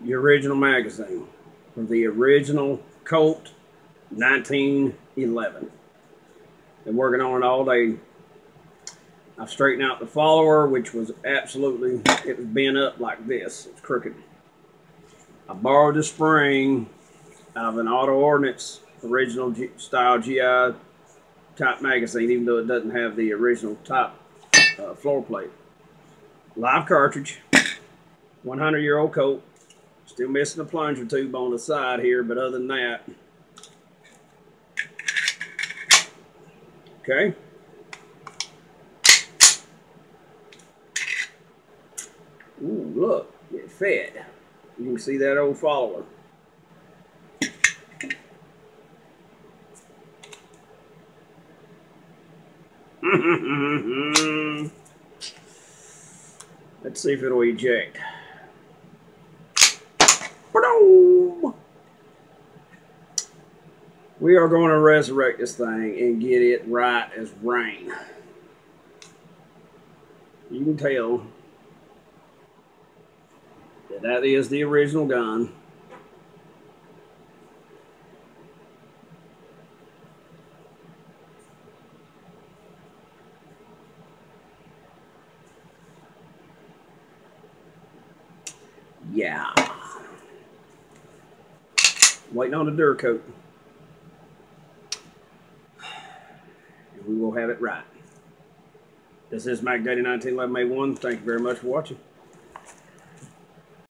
the original magazine from the original Colt 1911. Been working on it all day. I've straightened out the follower, which was absolutely, it was bent up like this. It's crooked. I borrowed the spring out of an Auto Ordnance original G style GI type magazine, even though it doesn't have the original top uh, floor plate. Live cartridge, 100 year old Colt. Still missing a plunger tube on the side here, but other than that, okay. Ooh, look, it fed. You can see that old follower. Let's see if it'll eject. We are going to resurrect this thing and get it right as rain. You can tell that that is the original gun. Yeah. Waiting on the Duracoat. And we will have it right. This is Mack Daddy 1911 A1. Thank you very much for watching.